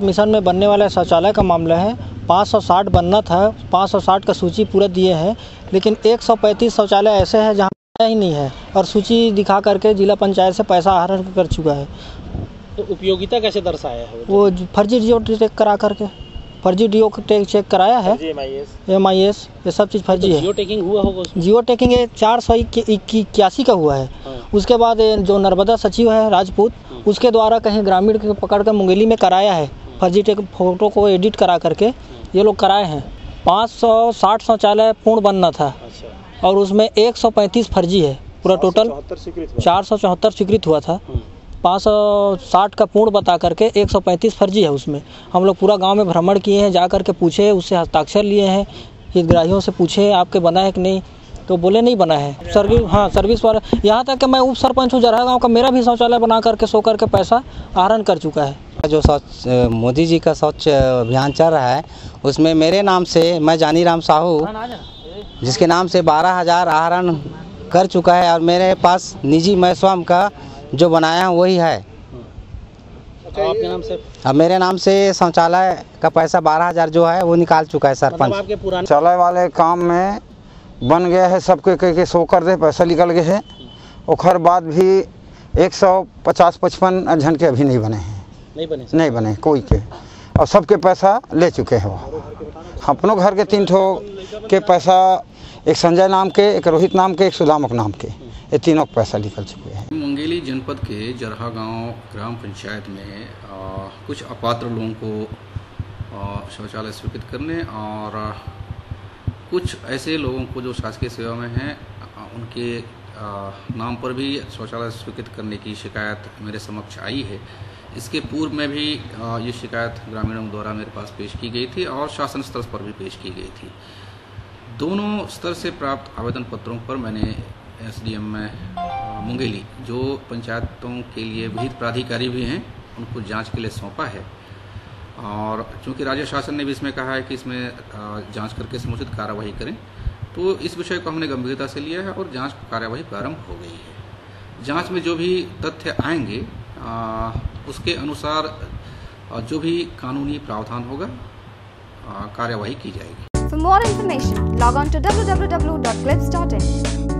Mission में बनने वाला शौचालय का मामला है। 560 बनना था। 560 का सूची पूरा दिए हैं। लेकिन 135 शौचालय ऐसे हैं जहाँ ही नहीं है और सूची दिखा करके जिला पंचायत से पैसा आहरण कर चुका है। तो उपयोगिता कैसे दर्शाया है? वो फर्जी जियो चेक करा करके। फर्जी जियो चेक कराया है। एम आई एस ये सब चीज़ फर्जी है। जियो टेकिंग हुआ होगा जियो टेकिंग चार सौ इक्यासी का हुआ है। हाँ। उसके बाद जो नर्मदा सचिव है राजपूत उसके द्वारा कहीं ग्रामीण के पकड़ कर मुंगेली में कराया है। फर्जी टेक फ़ोटो को एडिट करा करके ये लोग कराए हैं। पाँच सौ साठ शौचालय पूर्ण बनना था। अच्छा। और उसमें एक सौ पैंतीस फर्जी है पूरा टोटल चार सौ चौहत्तर स्वीकृत हुआ था। हम्म। पाँच सौ साठ का पूर्ण बता करके एक सौ पैंतीस फर्जी है उसमें। हम लोग पूरा गाँव में भ्रमण किए हैं जा करके पूछे उससे हस्ताक्षर लिए हैं। हितग्राहियों से पूछे आपके बना है कि नहीं? तो बोले नहीं बना है। सर्विस हाँ सर्विस वाला यहाँ तक कि मैं उप सरपंच हूँ जरहा गाँव का मेरा भी शौचालय बना करके सो करके पैसा आहरण कर चुका है। जो स्वच्छ मोदी जी का स्वच्छ अभियान चल रहा है उसमें मेरे नाम से मैं जानी राम साहू जिसके नाम से बारह हज़ार आहरण कर चुका है और मेरे पास निजी मैं स्वयं का जो बनाया हूँ वही है। अच्छा आपके नाम से? अब मेरे नाम से शौचालय का पैसा बारह हज़ार जो है वो निकाल चुका है मतलब सरपंच आपके पुराने चलाए वाले काम में बन गया है सबके कह के सो कर दे पैसा निकल गए है। और बाद भी एक सौ पचास पचपन जन के अभी नहीं बने हैं। नहीं बने नहीं बने कोई के। और सबके पैसा ले चुके हैं वो। अपनों घर के तीन ठो के पैसा एक संजय नाम के एक रोहित नाम के एक सुदामक नाम के। ये तीनों के पैसा निकल चुके हैं। मुंगेली जनपद के जरहा गाँव ग्राम पंचायत में आ, कुछ अपात्र लोगों को शौचालय स्वीकृत करने और कुछ ऐसे लोगों को जो शासकीय सेवा में हैं उनके नाम पर भी शौचालय स्वीकृत करने की शिकायत मेरे समक्ष आई है। इसके पूर्व में भी ये शिकायत ग्रामीणों द्वारा मेरे पास पेश की गई थी और शासन स्तर पर भी पेश की गई थी। दोनों स्तर से प्राप्त आवेदन पत्रों पर मैंने एसडीएम में मुंगेली, जो पंचायतों के लिए विहित प्राधिकारी भी हैं, उनको जाँच के लिए सौंपा है। और चूँकि राज्य शासन ने भी इसमें कहा है कि इसमें जाँच करके समुचित कार्रवाई करें तो इस विषय को हमने गंभीरता से लिया है और जाँच कार्यवाही प्रारंभ हो गई है जाँच में जो भी तथ्य आएँगे आ, उसके अनुसार जो भी कानूनी प्रावधान होगा कार्यवाही की जाएगी For more information, log on to www.clips.in.